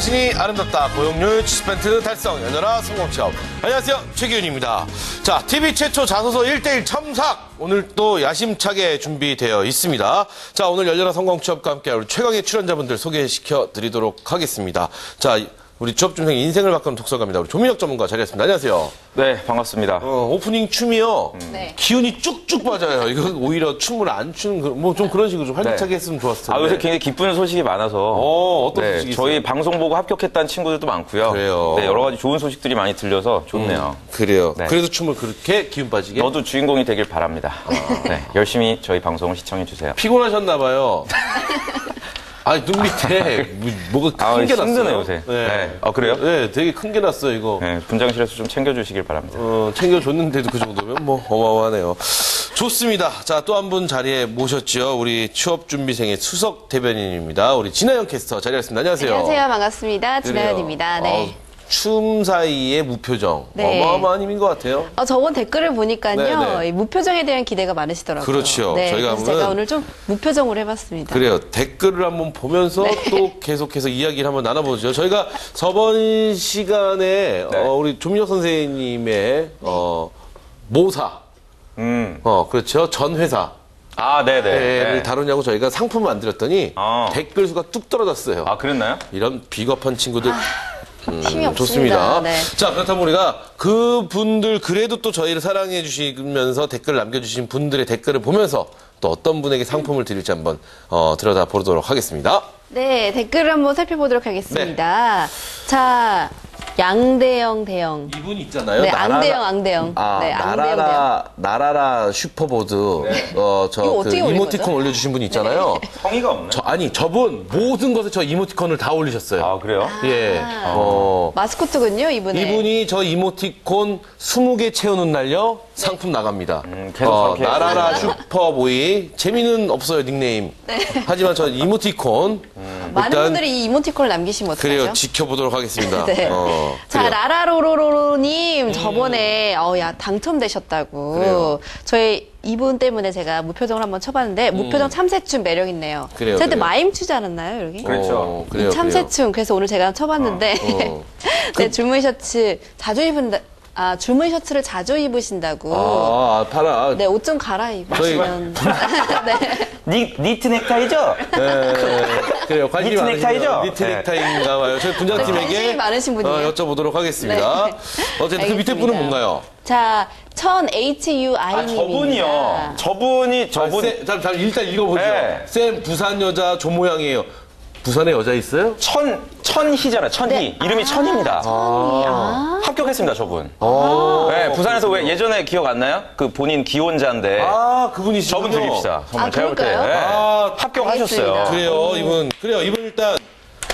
당신이 아름답다. 고용률 70% 달성. 연여라 성공취업. 안녕하세요. 최기훈입니다. 자, TV 최초 자소서 1대1 첨삭. 오늘 또 야심차게 준비되어 있습니다. 자, 오늘 열려라 성공취업과 함께 우리 최강의 출연자분들 소개시켜 드리도록 하겠습니다. 자, 우리 취업준생 인생을 바꾸는 독서가입니다. 우리 조민혁 전문가 자리했습니다. 안녕하세요. 네, 반갑습니다. 어, 오프닝 춤이요. 네. 기운이 쭉쭉 빠져요. 이거 오히려 춤을 안 추는, 뭐 좀 그런 식으로 좀 활기차게 했으면 좋았을 텐데. 아, 요새 굉장히 기쁜 소식이 많아서. 어, 어떤 네, 소식이 저희 있어요? 방송 보고 합격했다는 친구들도 많고요. 그래요? 음. 네, 여러 가지 좋은 소식들이 많이 들려서 좋네요. 그래요. 네. 그래서 춤을 그렇게 기운 빠지게. 너도 주인공이 되길 바랍니다. 네, 열심히 저희 방송을 시청해 주세요. 피곤하셨나 봐요. 아니, 눈 밑에 뭐- 뭐가 아, 큰게 났어요. 힘드네요, 요새. 네. 아, 그래요? 네, 되게 큰 게 났어요, 이거. 네, 분장실에서 좀 챙겨 주시길 바랍니다. 어, 챙겨줬는데도 그 정도면 뭐 어마어마하네요. 좋습니다. 자, 또 한 분 자리에 모셨죠. 우리 취업준비생의 수석 대변인입니다. 우리 진아영 캐스터 자리했습니다. 안녕하세요. 안녕하세요. 반갑습니다. 그래요. 진아연입니다. 네. 어, 춤 사이의 무표정. 네. 어마어마한 힘인 것 같아요. 어, 저번 댓글을 보니까요. 네, 네. 이 무표정에 대한 기대가 많으시더라고요. 그렇죠. 네, 저희가 그래서 제가 오늘 좀 무표정으로 해봤습니다. 그래요. 댓글을 한번 보면서 네. 또 계속해서 이야기를 한번 나눠보죠. 저희가 저번 시간에 네. 어, 우리 조민혁 선생님의 어, 모사, 음. 어, 그렇죠. 전 회사. 아, 네네. 를 네. 다루냐고 저희가 상품을 안 드렸더니 아. 댓글 수가 뚝 떨어졌어요. 아, 그랬나요? 이런 비겁한 친구들. 힘이 음, 없습니다. 좋습니다. 네. 자, 그렇다면 우리가 그 분들 그래도 또 저희를 사랑해 주시면서 댓글 남겨주신 분들의 댓글을 보면서 또 어떤 분에게 상품을 드릴지 한번 어, 들여다 보도록 하겠습니다. 네, 댓글을 한번 살펴보도록 하겠습니다. 자, 양대영 대영. 이분 있잖아요. 네, 앙대영, 앙대영. 아, 네. 날아라, 날아라 슈퍼보드. 어, 이거 그 어떻게 올린 이모티콘 거죠? 올려주신 분 있잖아요. 성의가 없네. 저, 아니, 저분 모든 것에 저 이모티콘을 다 올리셨어요. 아, 그래요? 예. 어, 마스코트군요, 이분의. 이분이 저 이모티콘 20개 채우는 날요 상품 나갑니다. 음, 계속 어, 그렇게 날아라 슈퍼보드 재미는 없어요 닉네임. 하지만 저 이모티콘 많은 분들이 이 이모티콘을 남기시면 어떡하죠? 그래요 지켜보도록 하겠습니다. 네. 어, 자, 그래요. 음. 라라로로로님, 저번에, 어, 야, 당첨되셨다고. 그래요. 저희 이분 때문에 제가 무표정을 한번 쳐봤는데, 무표정 참새춤 매력 있네요. 음. 그래요, 저때 그래요. 마임 추지 않았나요, 여기? 그렇죠. 어, 그래요, 이 참새춤. 그래서 오늘 제가 쳐봤는데, 어. 네, 줄무늬 셔츠 자주 입은다, 아, 줄무늬 셔츠를 자주 입으신다고. 아, 아, 팔아. 네, 옷 좀 갈아입으시면. 네. 니, 니트 넥타이죠? 네, 그래요. 관심이 니트? 넥타이죠? 니트 네. 넥타이인가 봐요. 저희 분장팀에게 관심이 많으신 분이에요. 어, 여쭤보도록 하겠습니다. 네. 어쨌든 그 밑에. 분은 뭔가요? 자, 천 HUI님입니다. 아, 저분이요. 저분이, 저분. 아, 쌤, 잠, 잠, 일단 읽어보죠. 네. 쌤, 부산 여자 조모양이에요. 부산에 여자 있어요? 천, 천희잖아요. 천희. 네. 이름이 천희입니다. 아. 합격했습니다, 저분. 어. 네, 부산에서 왜 예전에 기억 안 나요? 그 본인 기혼자인데 아, 그분이시군요. 저분 드립시다. 정말 아, 제가 볼 때. 그럴까요? 네. 아, 합격하셨어요. 알겠습니다. 그래요, 이분. 그래요, 이분 일단.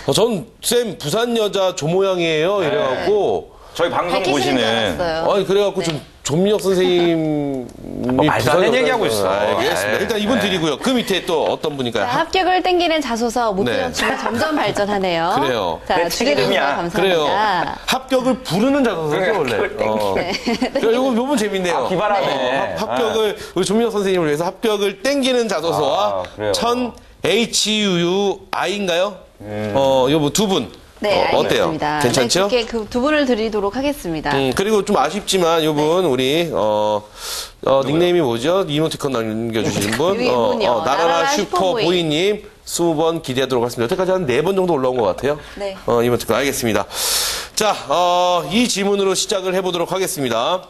어, 전, 쌤, 부산 여자 조모양이에요. 이래갖고. 저희 방송 밝히시는 줄 보시는 알았어요. 아니, 그래가지고 좀, 조민혁 선생님이. 어, 말도 안 되는 여자- 얘기하고 있어. 알겠습니다. 네. 일단 이분 네. 드리고요. 그 밑에 또 어떤 분일까요? 자, 합격을 땡기는 자소서 네. 무표정춤이 점점 발전하네요. 그래요. 자, 내책 줄여주셔서 이름이야. 그래요. 감사합니다. 합격을 부르는 자소서죠, 원래. 어. 그래, 요거, 요건 재밌네요. 아, 기발하네. 어, 합, 합격을, 우리 조민혁 선생님을 위해서 합격을 땡기는 자소서와 아, 그래요. 천 HUI인가요? 어, 요거 두 분. 네, 어, 어때요? 알겠습니다. 괜찮죠? 네, 그 두 분을 드리도록 하겠습니다. 음, 그리고 좀 아쉽지만 요분 네. 우리 어, 어 닉네임이 뭐죠? 이모티콘 남겨주신 분, 이 어, 분이요. 나라라 슈퍼보이님 슈퍼보이. 20번 기대하도록 하겠습니다. 여태까지 한 네 번 정도 올라온 것 같아요. 네. 어, 이모티콘 알겠습니다. 자, 어, 이 질문으로 시작을 해보도록 하겠습니다.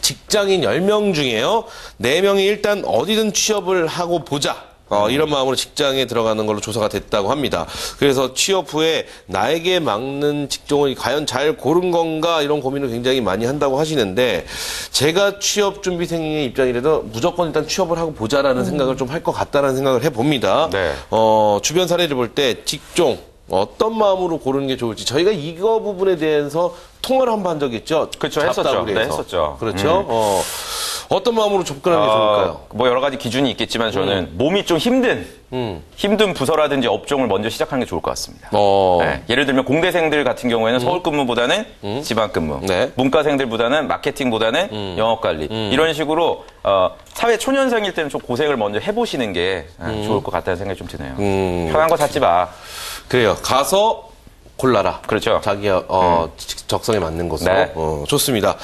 직장인 10명 중에요. 4명이 일단 어디든 취업을 하고 보자. 어, 이런 마음으로 직장에 들어가는 걸로 조사가 됐다고 합니다. 그래서 취업 후에 나에게 맞는 직종을 과연 잘 고른 건가 이런 고민을 굉장히 많이 한다고 하시는데 제가 취업 준비생의 입장이라도 무조건 일단 취업을 하고 보자라는 생각을 좀 할 것 같다라는 생각을 해봅니다. 네. 어, 주변 사례를 볼 때 직종 어떤 마음으로 고르는 게 좋을지 저희가 이거 부분에 대해서 통화를 한번 한 적이 있죠. 그렇죠. 했었죠. 네, 했었죠. 그렇죠. 어, 어떤 마음으로 접근하는 게 좋을까요? 어, 뭐 여러 가지 기준이 있겠지만 저는 몸이 좀 힘든 힘든 부서라든지 업종을 먼저 시작하는 게 좋을 것 같습니다. 어. 네, 예를 들면 공대생들 같은 경우에는 서울 근무보다는 지방 근무, 네. 문과생들보다는 마케팅보다는 영업 관리 이런 식으로 어, 사회 초년생일 때는 좀 고생을 먼저 해보시는 게 아, 좋을 것 같다는 생각이 좀 드네요. 편한 거 찾지 마. 그래요. 가서 골라라. 그렇죠. 자기 어, 직- 적성에 맞는 것으로. 네. 어, 좋습니다.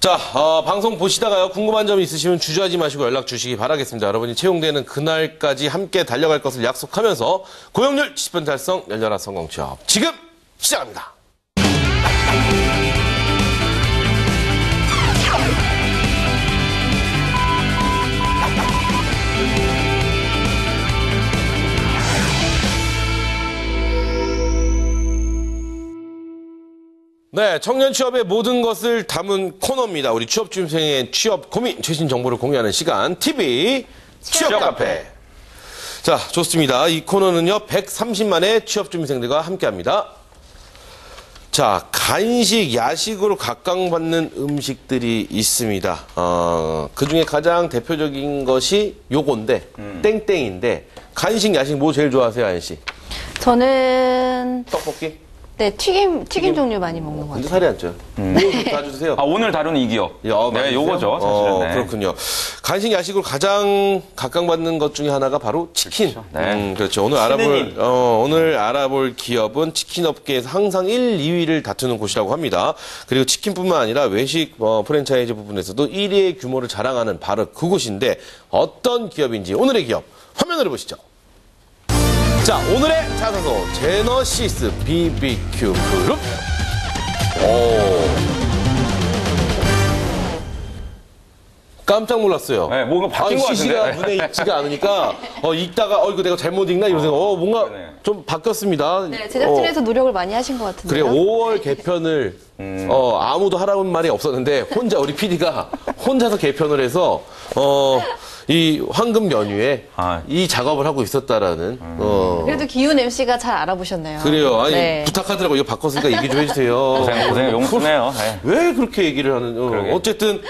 자, 어, 방송 보시다가요 궁금한 점이 있으시면 주저하지 마시고 연락 주시기 바라겠습니다. 여러분이 채용되는 그날까지 함께 달려갈 것을 약속하면서 고용률 70% 달성 열렬한 성공 취업 지금 시작합니다. 네, 청년 취업의 모든 것을 담은 코너입니다. 우리 취업 준생의 취업 고민, 최신 정보를 공유하는 시간, TV 취업, 취업 카페. 카페. 자, 좋습니다. 이 코너는요, 130만의 취업 준비생들과 함께 합니다. 자, 간식, 야식으로 각광받는 음식들이 있습니다. 어, 그 중에 가장 대표적인 것이 요건데, 땡땡인데, 간식, 야식 뭐 제일 좋아하세요, 아연 씨? 저는 떡볶이? 네 튀김 튀김 종류 많이 먹는 것 근데 같아요. 살이 안 쪄요. 뭐다 주세요. 아, 오늘 다루는 이 기업. 야, 네, 요거죠? 사실은. 어, 네. 그렇군요. 간식 야식으로 가장 각광받는 것 중에 하나가 바로 치킨. 네. 음, 그렇죠. 오늘 알아볼. 어, 오늘 알아볼 기업은 치킨 업계에서 항상 1, 2위를 다투는 곳이라고 합니다. 그리고 치킨뿐만 아니라 외식 어, 프랜차이즈 부분에서도 1위의 규모를 자랑하는 바로 그곳인데 어떤 기업인지 오늘의 기업 화면으로 보시죠. 자, 오늘의 자사소 제너시스 BBQ 그룹. 오. 깜짝 놀랐어요. 네, 뭔가 바뀐 아니, 것 CC가 같은데. 눈에 익지가 않으니까 어 읽다가 어 이거 내가 잘못 읽나 이런 생각. 어 뭔가 그러네. 좀 바뀌었습니다. 네, 어, 제작진에서 노력을 많이 하신 것 그래 같은데요. 5월 개편을 어 아무도 하라는 말이 없었는데 혼자 우리 PD가 혼자서 개편을 해서 어 이 황금 연휴에 아. 이 작업을 하고 있었다라는 어 그래도 기훈 MC가 잘 알아보셨네요. 그래요. 아니 네. 부탁하더라고 이거 바꿨으니까 얘기 좀 해주세요. 고생, 고생 용수네요. 네. 왜 그렇게 얘기를 하는? 어. 어쨌든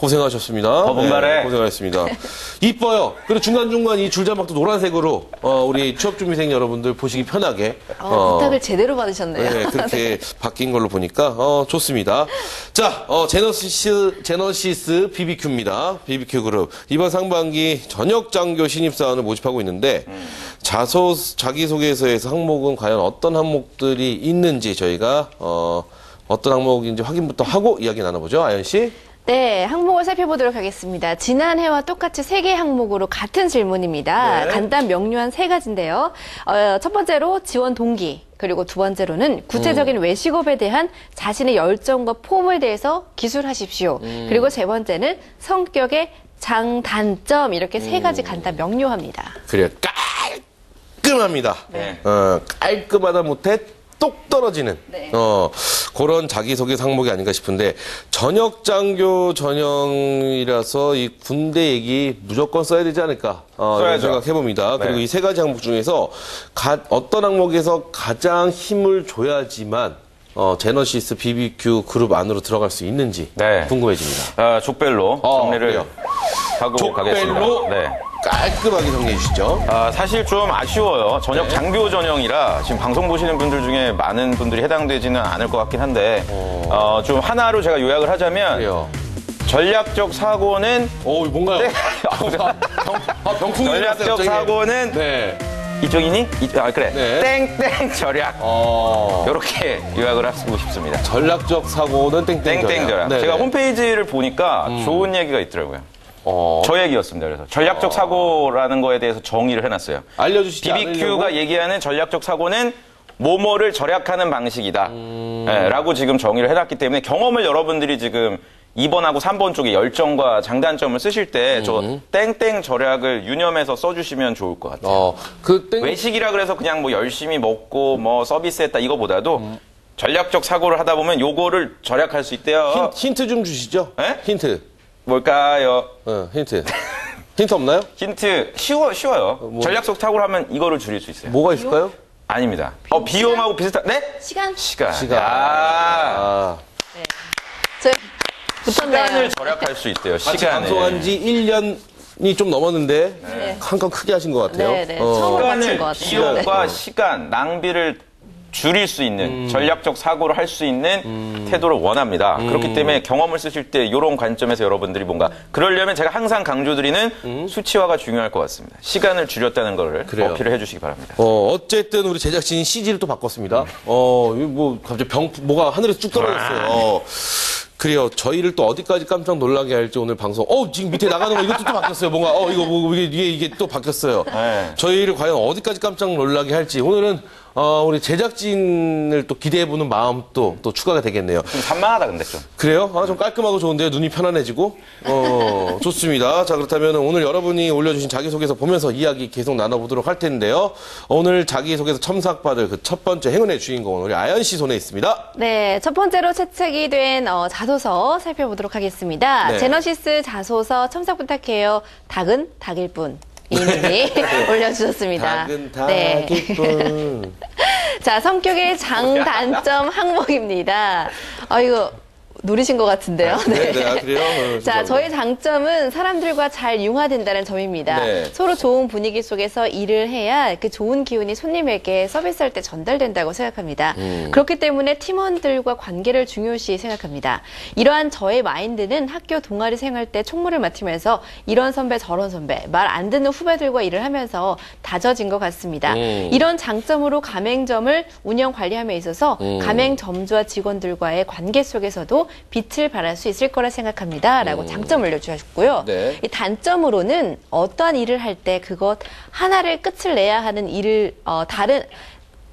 고생하셨습니다. 더 분발해. 고생하셨습니다. 이뻐요. 그리고 중간 중간 이 줄자막도 노란색으로 어, 우리 취업 준비생 여러분들 보시기 편하게 어, 부탁을 제대로 받으셨네요. 네, 그렇게 바뀐 걸로 보니까 어, 좋습니다. 자, 어, 제너시스 제너시스 BBQ입니다. BBQ 그룹 이번 상반기 전역 장교 신입 사원을 모집하고 있는데 자소 자기 소개서에서 항목은 과연 어떤 항목들이 있는지 저희가 어, 어떤 항목인지 확인부터 하고 이야기 나눠보죠, 아연 씨. 네, 항목을 살펴보도록 하겠습니다. 지난해와 똑같이 세 개 항목으로 같은 질문입니다. 네. 간단 명료한 세 가지인데요. 어, 첫 번째로 지원 동기, 그리고 두 번째로는 구체적인 음. 외식업에 대한 자신의 열정과 폼에 대해서 기술하십시오. 음. 그리고 세 번째는 성격의 장단점 이렇게 세 음. 가지 간단 명료합니다. 그래요. 깔끔합니다. 네. 어, 깔끔하다 못해 똑 떨어지는 네. 어, 그런 자기소개 항목이 아닌가 싶은데 전역 장교 전형이라서 이 군대 얘기 무조건 써야 되지 않을까 어, 써야죠. 생각해 봅니다. 네. 그리고 이 세 가지 항목 중에서 가- 어떤 항목에서 가장 힘을 줘야지만 어, 제너시스 BBQ 그룹 안으로 들어갈 수 있는지 네. 궁금해집니다. 아, 족별로 어, 정리를 그래요. 하고 가겠습니다. 족별로 네. 깔끔하게 정리해 주시죠. 아, 사실 좀 아쉬워요. 전역 네. 장교 전형이라 지금 방송 보시는 분들 중에 많은 분들이 해당되지는 않을 것 같긴 한데 어, 좀 하나로 제가 요약을 하자면 그래요. 전략적 사고는 오, 뭔가요? 네. 아, 병풍이 전략적 사고는 네. 이쪽이니? 이- 아 그래 네. 땡땡 절약 어. 이렇게 요약을 하고 싶습니다. 전략적 사고는 땡땡 땡땡 절약. 네, 제가 네. 홈페이지를 보니까 좋은 얘기가 있더라고요. 어. 저 얘기였습니다. 그래서 전략적 사고라는 거에 대해서 정의를 해놨어요. 알려주시지 BBQ가 않으려고? 얘기하는 전략적 사고는 모모를 절약하는 방식이다. 음. 예, 라고 지금 정의를 해놨기 때문에 경험을 여러분들이 지금 2번하고 3번 쪽에 열정과 장단점을 쓰실 때저 음. 땡땡 절약을 유념해서 써주시면 좋을 것 같아요. 어, 그 땡. 외식이라 그래서 그냥 뭐 열심히 먹고 뭐 서비스했다 이거보다도 전략적 사고를 하다 보면 요거를 절약할 수 있대요. 힌, 힌트 좀 주시죠. 에? 힌트. 뭘까요? 어, 힌트. 힌트 없나요? 힌트 쉬워 쉬워요. 전략적 사고를 하면 이거를 줄일 수 있어요. 뭐가 있을까요? 아닙니다. 어 비용하고 비슷한 네? 시간? 시간. 시간. 아, 아. 저희 붙었네요. 시간을 절약할 수 있대요. 같이 시간을. 방송한 지 1년이 좀 넘었는데, 네. 한건 크게 하신 것 같아요. 네, 네. 어. 처음으로 맞힌 시간을 것 같아요. 비용과 네. 시간 낭비를 줄일 수 있는 음. 전략적 사고를 할 수 있는 태도를 원합니다. 음. 그렇기 때문에 경험을 쓰실 때 이런 관점에서 여러분들이 뭔가 그러려면 제가 항상 강조드리는 수치화가 중요할 것 같습니다. 시간을 줄였다는 걸 음. 그래요. 어필을 해주시기 바랍니다. 어, 어쨌든 우리 제작진이 CG를 또 바꿨습니다. 어, 뭐, 갑자기 병, 뭐가 하늘에서 쭉 떨어졌어요. 어. 그래요. 저희를 또 어디까지 깜짝 놀라게 할지 오늘 방송. 어, 지금 밑에 나가는 거 이것도 또 바뀌었어요. 뭔가, 어, 이거 뭐, 이게, 이게, 이게 또 바뀌었어요. 네. 저희를 과연 어디까지 깜짝 놀라게 할지. 오늘은, 어, 우리 제작진을 또 기대해보는 마음 또, 또 추가가 되겠네요. 좀 산만하다 근데 좀. 그래요? 아, 좀 깔끔하고 좋은데요. 눈이 편안해지고. 어, 좋습니다. 자, 그렇다면 오늘 여러분이 올려주신 자기소개서 보면서 이야기 계속 나눠보도록 할 텐데요. 오늘 자기소개서 첨삭받을 그 첫 번째 행운의 주인공은 우리 아연 씨 손에 있습니다. 네, 첫 번째로 채택이 된 어, 자소서 살펴보도록 하겠습니다. 네. 제너시스 자소서 첨삭 부탁해요. 닭은 닭일 뿐. 이님이 올려주셨습니다. 닭은 네. 뿐. 자, 성격의 장단점 항목입니다. 아, 이거 노리신 것 같은데요. 네, 네, 아, 그래요? 어, 자. 저의 장점은 사람들과 잘 융화된다는 점입니다. 네. 서로 좋은 분위기 속에서 일을 해야 그 좋은 기운이 손님에게 서비스할 때 전달된다고 생각합니다. 음. 그렇기 때문에 팀원들과 관계를 중요시 생각합니다. 이러한 저의 마인드는 학교 동아리 생활 때 총무를 맡으면서 이런 선배 저런 선배 말 안 듣는 후배들과 일을 하면서 다져진 것 같습니다. 음. 이런 장점으로 가맹점을 운영 관리함에 있어서 음. 가맹점주와 직원들과의 관계 속에서도 빛을 발할 수 있을 거라 생각합니다. 라고 장점을 올려주셨고요. 음. 네. 이 단점으로는 어떠한 일을 할 때 그것 하나를 끝을 내야 하는 일을 어, 다른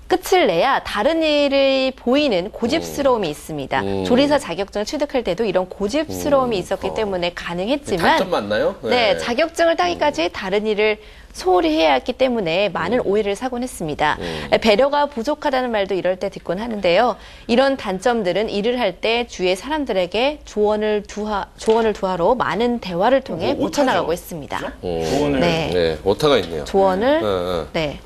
끝을 내야 다른 일을 보이는 고집스러움이 있습니다. 음. 조리사 자격증을 취득할 때도 이런 고집스러움이 있었기 때문에 가능했지만 단점 맞나요? 네, 자격증을 따기까지 다른 일을 소홀히 해야 했기 때문에 많은 오해를 사곤 했습니다. 배려가 부족하다는 말도 이럴 때 듣곤 하는데요. 이런 단점들은 일을 할 때 주위의 사람들에게 조언을 두하, 조언을 두하로 많은 대화를 통해 뭐 고쳐나가고. 있습니다. 조언을 네. 네, 오타가 있네요. 조언을, 어, 어. 네.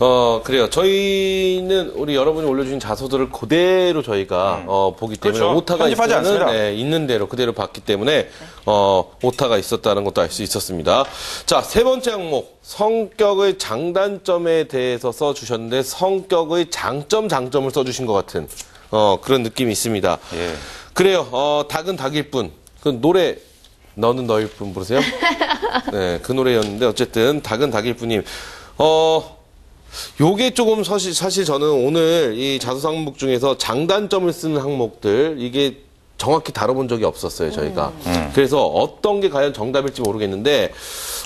어, 그래요. 저희는 우리 여러분이 올려주신 자소들을 그대로 저희가 어, 보기 때문에 그렇죠. 오타가 않습니다. 네, 있는 대로 그대로 봤기 때문에 어, 오타가 있었다는 것도 알 수 있었습니다. 자, 세 번째 항목. 성격의 장단점에 대해서 써주셨는데 성격의 장점, 장점을 써주신 것 같은 어, 그런 느낌이 있습니다. 예. 그래요. 어, 닭은 닭일 뿐. 그 노래 너는 너일 뿐 부르세요? 네, 그 노래였는데 어쨌든 닭은 닭일 뿐님. 어, 요게 조금 사실 사실 저는 오늘 이 자소서 항목 중에서 장단점을 쓰는 항목들 이게 정확히 다뤄본 적이 없었어요 저희가. 그래서 어떤 게 과연 정답일지 모르겠는데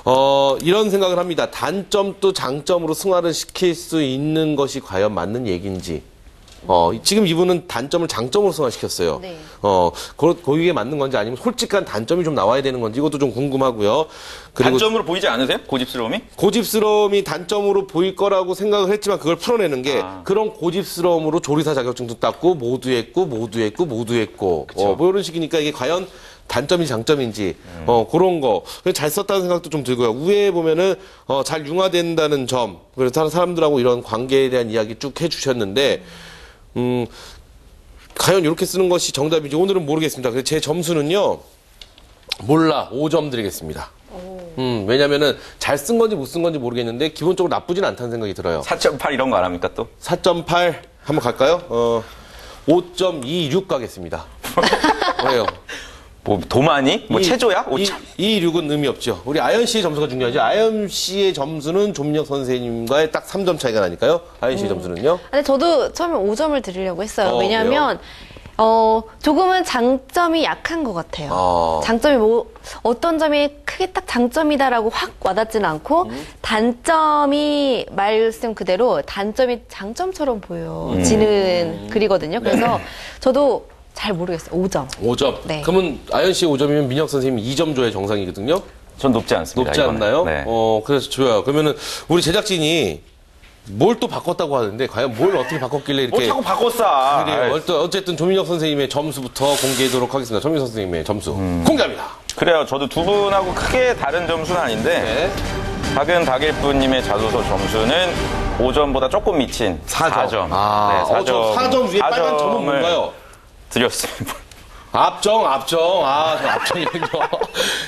어, 이런 생각을 합니다. 단점도 장점으로 승화를 시킬 수 있는 것이 과연 맞는 얘기인지. 어, 지금 이분은 단점을 장점으로 승화시켰어요. 네. 어, 그, 거기에 맞는 건지 아니면 솔직한 단점이 좀 나와야 되는 건지 이것도 좀 궁금하고요. 그리고 단점으로 보이지 않으세요? 고집스러움이? 고집스러움이 단점으로 보일 거라고 생각을 했지만 그걸 풀어내는 게 아. 그런 고집스러움으로 조리사 자격증도 땄고 모두 했고 모두 했고 모두 했고 어, 뭐 이런 식이니까 이게 과연 단점인지 장점인지 음. 어 그런 거 잘 썼다는 생각도 좀 들고요 우에 보면은 어, 잘 융화된다는 점 그래서 다른 사람들하고 이런 관계에 대한 이야기 쭉 해주셨는데 음 과연 이렇게 쓰는 것이 정답인지 오늘은 모르겠습니다 그래서 제 점수는요 몰라 5점 드리겠습니다. 음, 왜냐면은 잘 쓴 건지 못 쓴 건지 모르겠는데 기본적으로 나쁘진 않다는 생각이 들어요. 4.8 이런 거 안 합니까 또? 4.8 한번 갈까요? 어, 5.26 가겠습니다. 왜요? 뭐 도마니? 뭐 체조야? 이, 오차. 이 6은 의미 없죠. 우리 아연 씨의 점수가 중요하죠. 아연 씨의 점수는 조민혁 선생님과의 딱 3점 차이가 나니까요. 아연 씨의 점수는요? 근데 저도 처음에 5점을 드리려고 했어요. 어, 왜냐하면 어, 조금은 장점이 약한 것 같아요. 어. 장점이 뭐 어떤 점이 크게 딱 장점이다라고 확 와닿지는 않고 음. 단점이 말씀 그대로 단점이 장점처럼 보여지는 음. 글이거든요. 네. 그래서 저도 잘 모르겠어요. 5점. 5점. 네. 그러면 아연 씨의 5점이면 민혁 선생님 2점 줘야 정상이거든요. 전 높지 않습니다. 높지 이거는. 않나요? 네. 어, 그래서 좋아요. 그러면은 우리 제작진이 뭘 또 바꿨다고 하는데 과연 뭘 어떻게 바꿨길래 뭐 이렇게 자꾸 바꿨어. 그래요. 아이, 어쨌든, 어쨌든 조민혁 선생님의 점수부터 공개하도록 하겠습니다. 조민혁 선생님의 점수 공개합니다. 그래요. 저도 두 분하고 크게 다른 점수는 아닌데 네. 닭일뿐님의 자소서 점수는 5점보다 조금 미친 4점. 아, 네, 어, 저 4점 위에 빨간 점은 뭔가요? 드렸습니다. 앞정, 앞정. 아, 저 앞정이군요.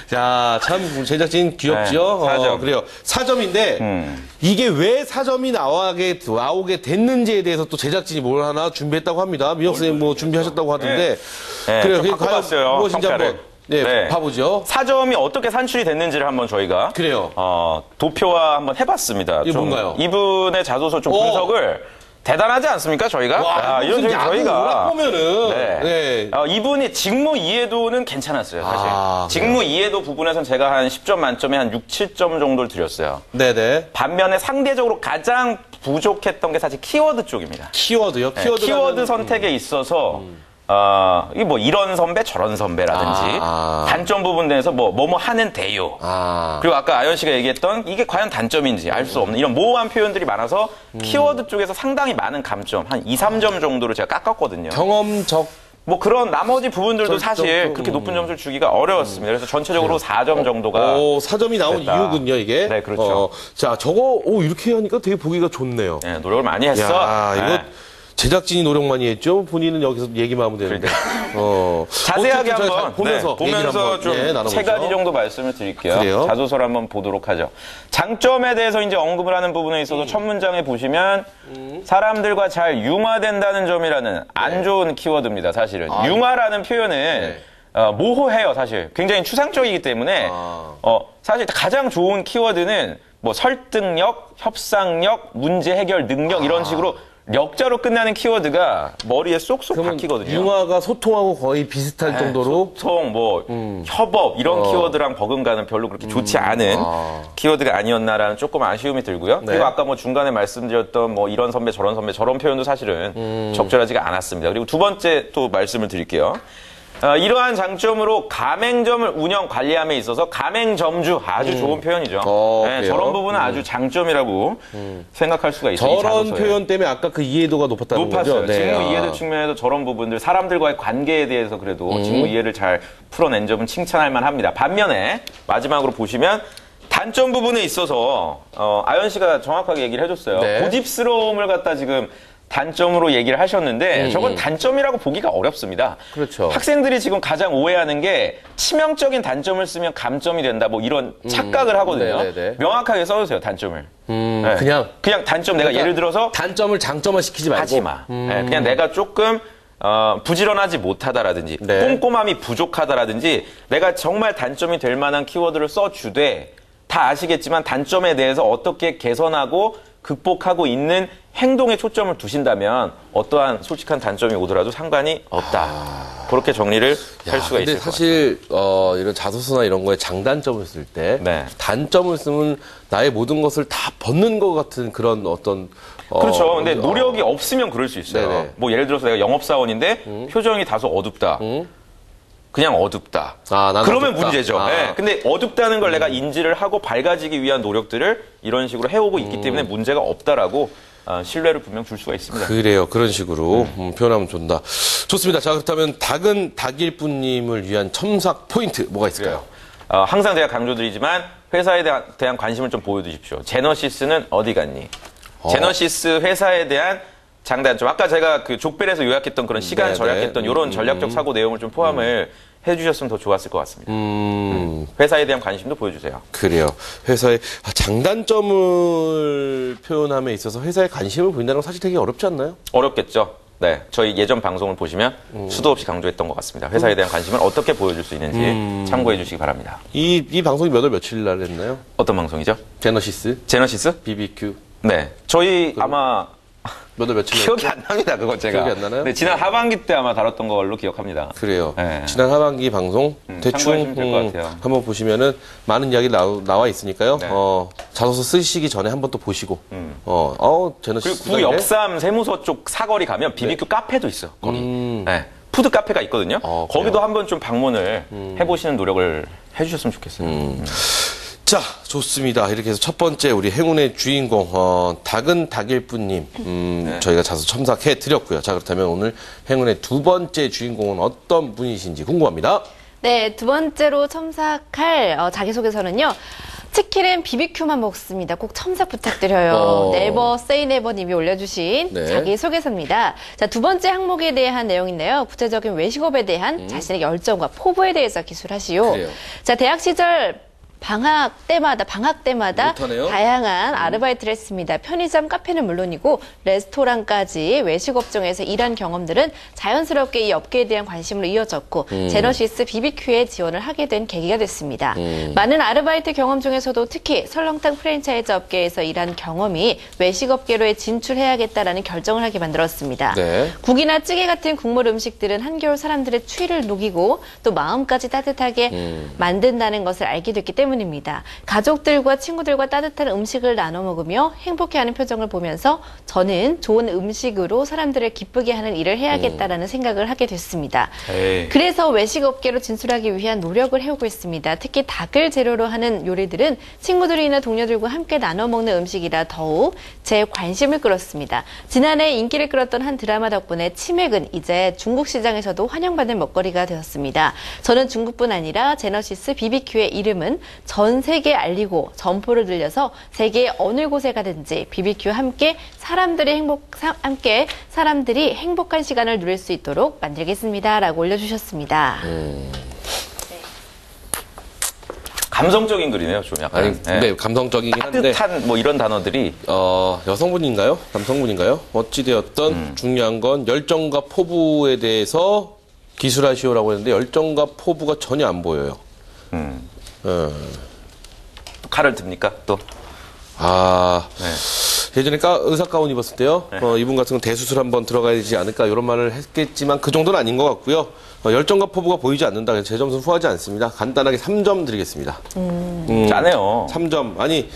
자, 참, 제작진 귀엽죠? 네, 사점. 어, 그래요. 사점인데, 음. 이게 왜 사점이 나와게, 나오게 됐는지에 대해서 또 제작진이 뭘 하나 준비했다고 합니다. 미영 선생님 뭐 준비하셨다고 하던데. 네, 그래요. 좀 그게 갖고 과연 무엇인지. 한번, 네, 네. 봐보죠. 사점이 어떻게 산출이 됐는지를 한번 저희가 그래요. 어, 도표화 한번 해봤습니다. 이게 좀 뭔가요? 이분의 자소서 좀 오. 분석을 대단하지 않습니까 저희가? 와, 이런 무슨 저희- 저희가 보면은. 네. 네. 어, 이분이 직무 이해도는 괜찮았어요, 사실. 아, 직무 이해도 부분에선 제가 한 10점 만점에 한 6, 7점 정도를 드렸어요. 네네. 반면에 상대적으로 가장 부족했던 게 사실 키워드 쪽입니다. 키워드요? 네, 키워드. 키워드 선택에 있어서 어, 이뭐 이런 선배 저런 선배라든지 아. 단점 부분 내에서 뭐 뭐뭐 하는 대요. 아. 그리고 아까 아연 씨가 얘기했던 이게 과연 단점인지 알 수 없는 이런 모호한 표현들이 많아서 음. 키워드 쪽에서 상당히 많은 감점 한 2, 3점 정도로 제가 깎았거든요. 경험적. 뭐 그런 나머지 부분들도 저- 사실 저- 그렇게 음. 높은 점수를 주기가 어려웠습니다. 그래서 전체적으로 4점 정도가 오, 사점이 나온 됐다. 이유군요, 이게. 네, 그렇죠. 어, 자, 저거, 오, 이렇게 하니까 되게 보기가 좋네요. 네, 노력을 많이 했어. 야, 이거 네. 제작진이 노력 많이 했죠? 본인은 여기서 얘기만 하면 되는데. 어. 자세하게 한번 보면서, 네, 보면서 한번, 좀 예, 세. 가지 정도 말씀을 드릴게요. 그래요? 자소서를 한번 보도록 하죠. 장점에 대해서 이제 언급을 하는 부분에 있어서 첫 문장에 보시면 사람들과 잘 융화된다는 점이라는 안 좋은 키워드입니다. 사실은 융화라는 표현은 어, 모호해요. 사실 굉장히 추상적이기 때문에 아. 어, 사실 가장 좋은 키워드는 뭐 설득력, 협상력, 문제 해결 능력 이런 식으로 력자로 끝나는 키워드가 머리에 쏙쏙 박히거든요. 융화가 소통하고 거의 비슷할 정도로. 소통, 뭐 협업 이런 어. 키워드랑 버금가는 별로 그렇게 좋지 않은 아. 키워드가 아니었나라는 조금 아쉬움이 들고요. 네. 그리고 아까 뭐 중간에 말씀드렸던 뭐 이런 선배 저런 선배 저런 표현도 사실은 음. 적절하지가 않았습니다. 그리고 두 번째 또 말씀을 드릴게요. 어, 이러한 장점으로 가맹점을 운영 관리함에 있어서 가맹점주 아주 좋은 표현이죠. 음. 어, 네? 음. 저런 부분은 아주 장점이라고 생각할 수가 있어요. 이 저런. 표현 때문에 아까 그 이해도가 높았다는 높았어요. 거죠? 네. 직무 아. 이해도 측면에서 저런 부분들 사람들과의 관계에 대해서 그래도 음. 직무 이해를 잘 풀어낸 점은 칭찬할 만합니다. 반면에 마지막으로 보시면 단점 부분에 있어서 어, 아연 씨가 정확하게 얘기를 해줬어요. 네. 고집스러움을 갖다 지금 단점으로 얘기를 하셨는데 저건 단점이라고 보기가 어렵습니다. 음, 그렇죠. 학생들이 지금 가장 오해하는 게 치명적인 단점을 쓰면 감점이 된다 뭐 이런 착각을 하거든요. 음. 네네네. 명확하게 써주세요 단점을. 음, 네. 그냥 그냥 단점 내가 그러니까 예를 들어서 단점을 장점화 시키지 말고. 하지 마. 예, 그냥 내가 조금 어, 부지런하지 못하다라든지 네. 꼼꼼함이 부족하다라든지 내가 정말 단점이 될 만한 키워드를 써주되 다 아시겠지만 단점에 대해서 어떻게 개선하고 극복하고 있는 행동에 초점을 두신다면 어떠한 솔직한 단점이 오더라도 상관이 없다. 그렇게 정리를 할 수가 아. 있을 것 같아요. 사실 어, 이런 자소서나 이런 거에 장단점을 쓸때 네. 단점을 쓰면 나의 모든 것을 다 벗는 것 같은 그런 어떤 어, 그렇죠. 근데 어, 노력이 없으면 그럴 수 있어요. 네네. 음. 뭐 예를 들어서 내가 영업사원인데 표정이 다소 어둡다. 그냥 어둡다. 아, 난 그러면 어둡다. 문제죠. 아. 예. 근데 어둡다는 걸 내가 인지를 하고 밝아지기 위한 노력들을 이런 식으로 해오고 있기 때문에 문제가 없다라고 어, 신뢰를 분명 줄 수가 있습니다. 그래요. 그런 식으로 음, 표현하면 좋다. 좋습니다. 자, 그렇다면 닭은 닭일뿐님을 위한 첨삭 포인트 뭐가 있을까요? 어, 항상 제가 강조드리지만 회사에 대한, 대한 관심을 좀 보여주십시오. 제너시스는 어디 갔니? 어. 제너시스 회사에 대한 장단점. 아까 제가 그 족벨에서 요약했던 그런 시간 네, 절약했던 네. 이런 전략적 사고 내용을 좀 포함을 해주셨으면 더 좋았을 것 같습니다. 음, 회사에 대한 관심도 보여주세요. 그래요. 회사의 아, 장단점을 표현함에 있어서 회사에 관심을 보인다는 건 사실 되게 어렵지 않나요? 어렵겠죠. 네, 저희 예전 방송을 보시면 음. 수도 없이 강조했던 것 같습니다. 회사에 대한 관심을 어떻게 보여줄 수 있는지 음. 참고해 주시기 바랍니다. 이, 이 방송이 몇 월 며칠 날 했나요? 어떤 방송이죠? 제너시스, 제너시스? BBQ. 네, 저희 아마 몇월 며칠 날 기억이 안 납니다. 그건 제가. 기억이 안 나나요? 네, 지난 하반기 때 아마 다뤘던 걸로 기억합니다. 그래요. 네. 지난 하반기 방송 음, 대충 될 것 같아요. 한번 보시면은 많은 이야기 나오, 나와 있으니까요. 네. 음. 어, 자소서 쓰시기 전에 한번 또 보시고. 어, 어, 그리고 제너시스. 구 역삼 세무서 쪽 사거리 가면 BBQ 카페도 있어. 거기. 네. food 카페가 있거든요. 음. 어, 그래요? 음. 거기도 한번 좀 방문을 해보시는 노력을 해주셨으면 좋겠어요. 음. 자, 좋습니다. 이렇게 해서 첫 번째 우리 행운의 주인공, 어, 닭은 닭일뿐님, 음, 네. 저희가 자소 첨삭해 드렸고요. 자, 그렇다면 오늘 행운의 두 번째 주인공은 어떤 분이신지 궁금합니다. 네, 두 번째로 첨삭할 어, 자기소개서는요. 치킨은 비비큐만 먹습니다. 꼭 첨삭 부탁드려요. 어. Never Say Never 님이 올려주신 네. 자기 소개서입니다. 자, 두 번째 항목에 대한 내용인데요. 구체적인 외식업에 대한 자신의 열정과 포부에 대해서 기술하시오. 음. 그래요. 자, 대학 시절 방학 때마다 방학 때마다 못하네요. 다양한 아르바이트를 했습니다. 편의점, 카페는 물론이고 레스토랑까지 외식 업종에서 일한 경험들은 자연스럽게 이 업계에 대한 관심으로 이어졌고 음. 제너시스 BBQ에 지원을 하게 된 계기가 됐습니다. 많은 아르바이트 경험 중에서도 특히 설렁탕 프랜차이즈 업계에서 일한 경험이 외식 업계로에 진출해야겠다라는 결정을 하게 만들었습니다. 네. 국이나 찌개 같은 국물 음식들은 한겨울 사람들의 추위를 녹이고 또 마음까지 따뜻하게 음. 만든다는 것을 알게 됐기 때문 입니다. 가족들과 친구들과 따뜻한 음식을 나눠 먹으며 행복해하는 표정을 보면서 저는 좋은 음식으로 사람들을 기쁘게 하는 일을 해야겠다라는 생각을 하게 됐습니다. 에이. 그래서 외식 업계로 진출하기 위한 노력을 해오고 있습니다. 특히 닭을 재료로 하는 요리들은 친구들이나 동료들과 함께 나눠 먹는 음식이라 더욱 제 관심을 끌었습니다. 지난해 인기를 끌었던 한 드라마 덕분에 치맥은 이제 중국 시장에서도 환영받는 먹거리가 되었습니다. 저는 중국뿐 아니라 제너시스 BBQ의 이름은 전 세계에 알리고 점포를 늘려서 세계 어느 곳에 가든지 BBQ 함께 사람들이 행복 사- 함께 사람들이 행복한 시간을 누릴 수 있도록 만들겠습니다라고 올려주셨습니다. 감성적인 글이네요, 좀 약간. 아니, 네. 네, 감성적이긴 한데. 따뜻한 뭐 이런 단어들이 어, 여성분인가요? 남성분인가요? 어찌되었던 음. 중요한 건 열정과 포부에 대해서 기술하시오라고 했는데 열정과 포부가 전혀 안 보여요. 음. 어, 칼을 듭니까? 또. 아, 네. 예전에 가, 의사 가운 입었을 때요. 어, 이분 같은 건 대수술 한번 들어가야 되지 않을까 이런 말을 했겠지만 그 정도는 아닌 것 같고요. 어, 열정과 포부가 보이지 않는다. 그래서 제 점수는 후하지 않습니다. 간단하게 3점 드리겠습니다. 음. 짜네요. 3점. 아니,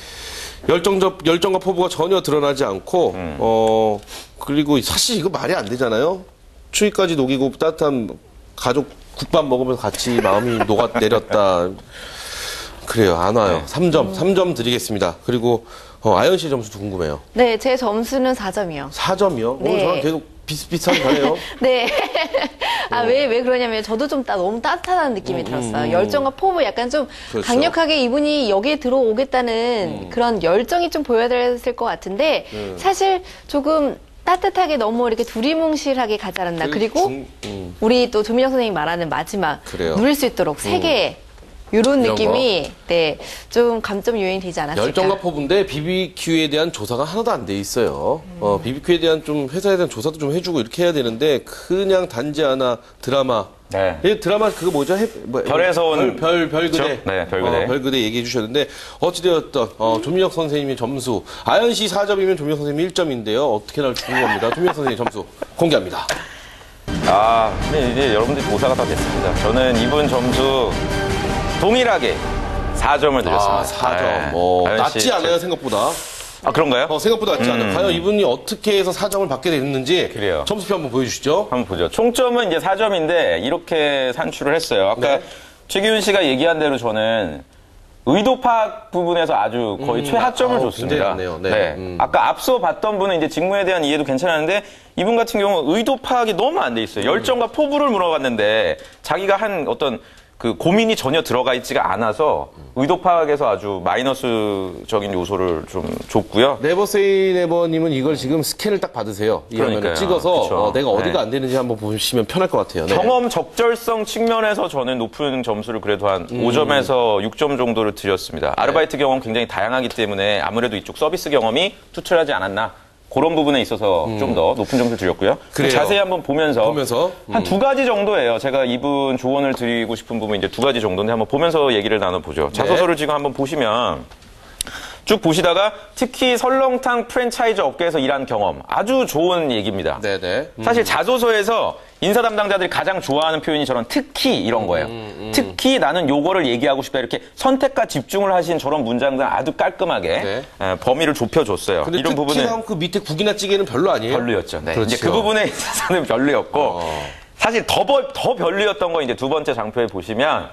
열정적, 열정과 포부가 전혀 드러나지 않고, 음. 어, 그리고 사실 이거 말이 안 되잖아요? 추위까지 녹이고 따뜻한 가족 국밥 먹으면서 같이 마음이 녹아 내렸다. 그래요. 안 와요. 네. 3점, 3점 드리겠습니다. 그리고, 어, 아연 씨 점수도 궁금해요. 네, 제 점수는 4점이요. 4점이요? 네. 오늘 저랑 계속 비슷비슷한 가네요. 네. 아, 왜, 왜 그러냐면 저도 좀 따, 너무 따뜻하다는 느낌이 들었어요. 열정과 포부 약간 좀 음, 그렇죠. 음. 강력하게 이분이 여기에 들어오겠다는 그런 열정이 좀 보여야 됐을 것 같은데 네. 사실 조금 따뜻하게 너무 이렇게 두리뭉실하게 가지 않았나. 그리고 중- 음. 우리 또 조민정 선생님이 말하는 마지막 그래요. 누릴 수 있도록 세 개. 이런 이런 느낌이 네, 좀 감점 요인이 되지 않았을까. 열정과 포부인데 BBQ에 대한 조사가 하나도 안 돼 있어요. 어, BBQ에 대한 좀 회사에 대한 조사도 좀 해주고 이렇게 해야 되는데 그냥 단지 하나 드라마. 네. 이 드라마 그거 뭐죠? 해, 뭐, 별에서 온- 별, 별. 그렇죠? 네, 별그대. 어, 별그대 얘기해 주셨는데 어찌되었던 어, 조민혁 선생님의 점수 아연 씨 4점이면 조민혁 선생님 1점인데요. 어떻게 나올지 궁금합니다. 조민혁 선생님 점수 공개합니다. 아, 이제 여러분들 조사가 다 됐습니다. 저는 이분 점수 동일하게 4점을 드렸습니다. 아, 4점. 네. 어, 씨, 낮지 않아요, 생각보다. 아, 그런가요? 어, 생각보다 낮지 않아요. 음. 과연 이분이 어떻게 해서 4점을 받게 됐는지 그래요. 점수표 한번 보여주시죠. 한번 보죠. 총점은 이제 4점인데 이렇게 산출을 했어요. 아까 네. 최기훈 씨가 얘기한 대로 저는 의도 파악 부분에서 아주 거의 음, 최하점을 아우, 줬습니다. 굉장히 낮네요. 네. 음. 아까 앞서 봤던 분은 이제 직무에 대한 이해도 괜찮았는데 이분 같은 경우 의도 파악이 너무 안 돼 있어요. 열정과 포부를 물어봤는데 자기가 한 어떤 그 고민이 전혀 들어가 있지가 않아서 의도 파악에서 아주 마이너스적인 요소를 좀 줬고요. 네버세이 네버님은 이걸 지금 스캔을 딱 받으세요. 이 화면을 그러니까요. 찍어서 그쵸. 어, 내가 어디가 네. 안 되는지 한번 보시면 편할 것 같아요. 네. 경험 적절성 측면에서 저는 높은 점수를 그래도 한 음. 5점에서 6점 정도를 네. 드렸습니다. 아르바이트 경험 굉장히 다양하기 때문에 아무래도 이쪽 서비스 경험이 투철하지 않았나. 그런 부분에 있어서 좀 더 높은 점수를 드렸고요. 음. 그래요. 자세히 한번 보면서, 보면서, 음. 한두 가지 정도예요. 제가 이분 조언을 드리고 싶은 부분 이제 두 가지 정도인데 한번 보면서 얘기를 나눠보죠. 네. 자소서를 지금 한번 보시면 쭉 보시다가 특히 설렁탕 프랜차이즈 업계에서 일한 경험 아주 좋은 얘기입니다. 네네. 음. 사실 자소서에서 인사 담당자들이 가장 좋아하는 표현이 저런 특히 이런 거예요. 음, 특히 나는 요거를 얘기하고 싶다 이렇게 선택과 집중을 하신 저런 문장들 아주 깔끔하게 네. 에, 범위를 좁혀줬어요. 근데 이런 부분은 그 밑에 국이나 찌개는 별로 아니에요? 별로였죠. 네. 그렇죠. 이제 그 부분에 있어서는 별로였고 어. 사실 더, 벌- 더 별로였던 건 이제 두 번째 장표에 보시면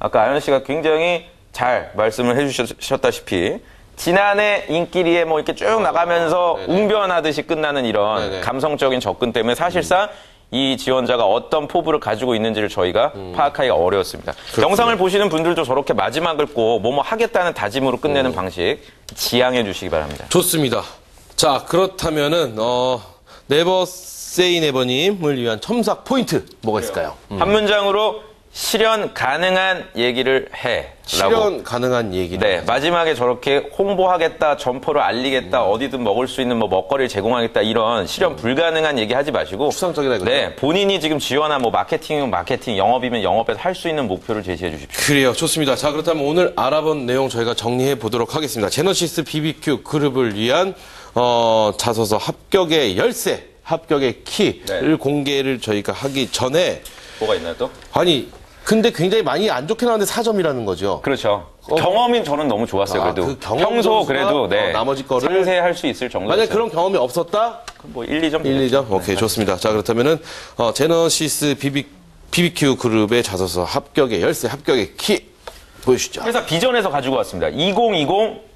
아까 아연 씨가 굉장히 잘 말씀을 해주셨다시피 지난해 인기리에 뭐 이렇게 쭉 나가면서 네네. 웅변하듯이 끝나는 이런 네네. 감성적인 접근 때문에 사실상 이 지원자가 어떤 포부를 가지고 있는지를 저희가 파악하기가 어려웠습니다. 영상을 보시는 분들도 저렇게 마지막을 꼭 뭐뭐 하겠다는 다짐으로 끝내는 방식 지양해 주시기 바랍니다. 좋습니다. 자, 그렇다면은, 어, 네버 세이 네버님을 위한 첨삭 포인트, 뭐가 있을까요? 한 문장으로 실현 가능한 얘기를 해. 실현 가능한 얘기는. 네, 마지막에 저렇게 홍보하겠다, 점포를 알리겠다, 음. 어디든 먹을 수 있는 뭐 먹거리를 제공하겠다 이런 실현 불가능한 얘기 하지 마시고 추상적이다 이거죠? 네, 본인이 지금 지원한 뭐 마케팅이면 마케팅, 영업이면 영업에서 할 수 있는 목표를 제시해 주십시오. 그래요. 좋습니다. 자, 그렇다면 오늘 알아본 내용 저희가 정리해 보도록 하겠습니다. 제너시스 BBQ 그룹을 위한, 어, 자소서 합격의 열쇠, 합격의 키를 네. 공개를 저희가 하기 전에, 뭐가 있나요 또? 아니, 근데 굉장히 많이 안 좋게 나왔는데 4점이라는 거죠. 그렇죠. 경험이 저는 너무 좋았어요. 아, 그래도 그 경험 평소 점수가, 그래도 네, 어, 나머지 거를 상세할 수 있을 정도. 만약 그런 경험이 없었다? 뭐 1, 2점 1, 2점? 오케이, 좋습니다. 자, 그렇다면은, 어, 제너시스 BB, BBQ 그룹의 자소서 합격의 열쇠, 합격의 키, 보여주시죠. 회사 비전에서 가지고 왔습니다. 2020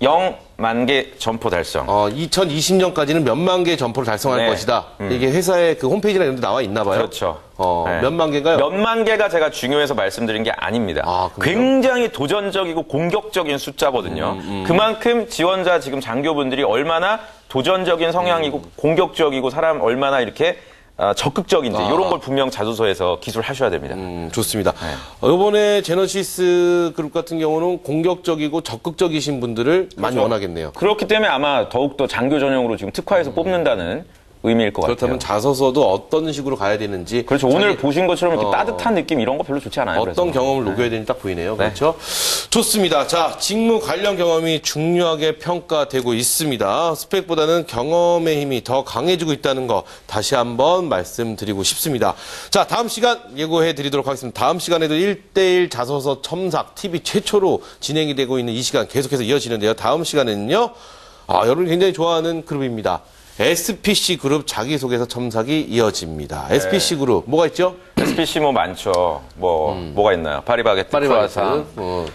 0만 개 점포 달성. 어, 2020년까지는 몇만 개 점포를 달성할 네. 것이다. 이게 회사의 그 홈페이지나 이런 데 나와 있나 봐요. 그렇죠. 어, 네. 몇만 개인가요? 몇만 개가 제가 중요해서 말씀드린 게 아닙니다. 아? 굉장히 도전적이고 공격적인 숫자거든요. 음, 그만큼 지원자 지금 장교분들이 얼마나 도전적인 성향이고 공격적이고 사람 얼마나 이렇게 아, 적극적인지 이런 걸 분명 자소서에서 기술하셔야 됩니다. 음, 좋습니다. 네. 어, 이번에 제너시스 그룹 같은 경우는 공격적이고 적극적이신 분들을 그렇죠. 많이 원하겠네요. 그렇기 때문에 아마 더욱더 장교 전용으로 지금 특화해서 뽑는다는 의미일 것 음. 그렇다면 같아요. 자소서도 어떤 식으로 가야 되는지 그렇죠. 오늘 보신 것처럼 이렇게 어. 따뜻한 느낌 이런 거 별로 좋지 않아요. 어떤 그래서. 경험을 녹여야 되는지 딱 보이네요. 그렇죠? 좋습니다. 자, 직무 관련 경험이 중요하게 평가되고 있습니다. 스펙보다는 경험의 힘이 더 강해지고 있다는 거 다시 한번 말씀드리고 싶습니다. 자, 다음 시간 예고해 드리도록 하겠습니다. 다음 시간에도 1대1 자소서 첨삭 TV 최초로 진행이 되고 있는 이 시간 계속해서 이어지는데요. 다음 시간에는요. 아, 여러분이 굉장히 좋아하는 그룹입니다. SPC 그룹 자기소개서 첨삭이 이어집니다. SPC 그룹 뭐가 있죠? SPC 뭐 많죠. 뭐 뭐가 있나요? 파리바게트, 파리바게트, 크루아상, 어,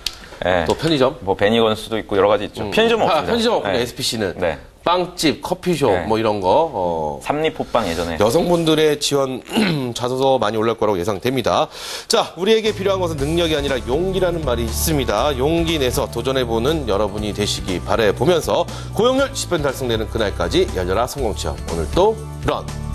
예. 또 편의점. 뭐 베니건스도 있고 여러 가지 있죠. 편의점 아, 없습니다. 편의점 없군요. 네. SPC는. 네. 빵집, 커피숍, 네. 뭐 이런 거. 어, 삼립호빵 예전에. 여성분들의 지원 자소서 많이 올라올 거라고 예상됩니다. 자, 우리에게 필요한 것은 능력이 아니라 용기라는 말이 있습니다. 용기 내서 도전해보는 여러분이 되시기 바래 보면서 고용률 10배 달성되는 그날까지 열려라 성공취업. 오늘 또 런.